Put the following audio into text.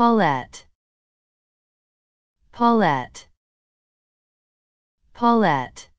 Paulette. Paulette. Paulette.